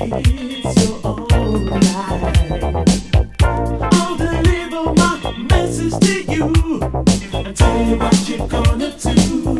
Tell you what you're gonna do.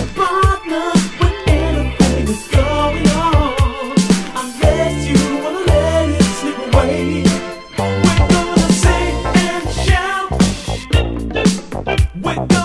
Wake up.